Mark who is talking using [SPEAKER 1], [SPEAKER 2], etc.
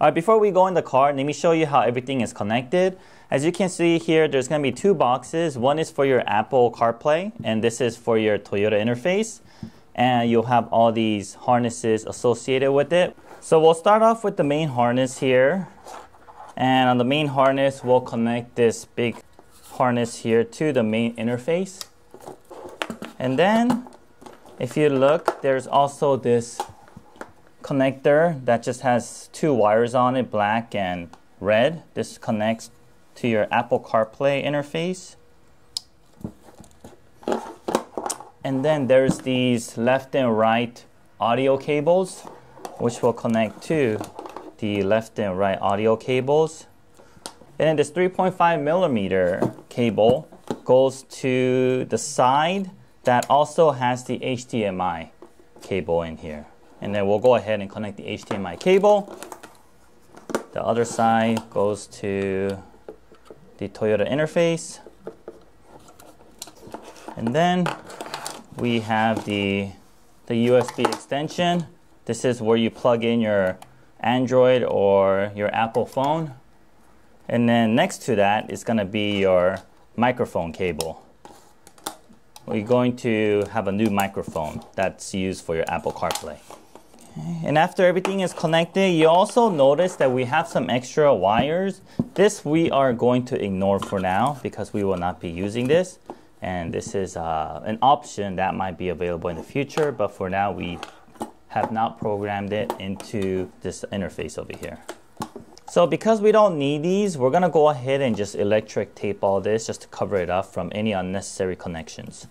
[SPEAKER 1] All right, before we go in the car, let me show you how everything is connected. As you can see here, there's gonna be two boxes. One is for your Apple CarPlay, and this is for your Toyota interface. And you'll have all these harnesses associated with it. So we'll start off with the main harness here. And on the main harness, we'll connect this big harness here to the main interface. And then, if you look, there's also this connector that just has two wires on it, black and red. This connects to your Apple CarPlay interface. And then there's these left and right audio cables, which will connect to the left and right audio cables. And this 3.5 millimeter cable goes to the side that also has the HDMI cable in here. And then we'll go ahead and connect the HDMI cable. The other side goes to the Toyota interface. And then we have the, the USB extension. This is where you plug in your Android or your Apple phone. And then next to that is going to be your microphone cable. We're going to have a new microphone that's used for your Apple CarPlay. And after everything is connected, you also notice that we have some extra wires. This we are going to ignore for now because we will not be using this. And this is uh, an option that might be available in the future, but for now we have not programmed it into this interface over here. So because we don't need these, we're gonna go ahead and just electric tape all this just to cover it up from any unnecessary connections.